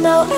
know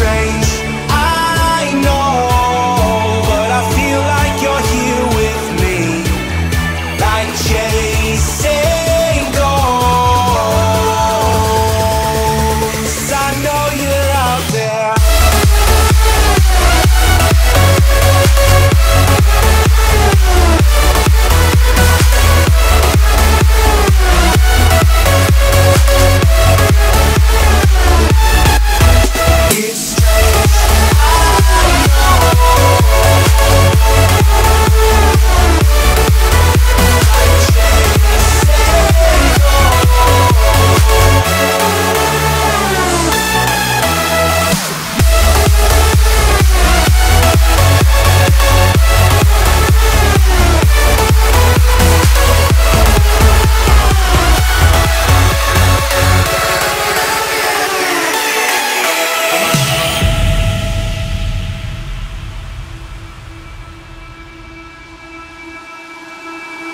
Strange,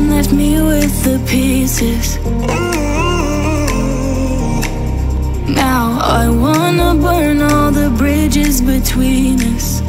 and left me with the pieces. Now I wanna burn all the bridges between us.